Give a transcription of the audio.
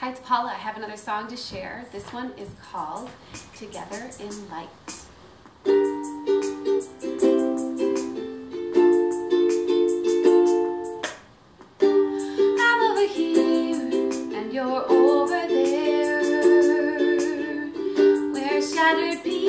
Hi, it's Paula. I have another song to share. This one is called Together in Light. shattered.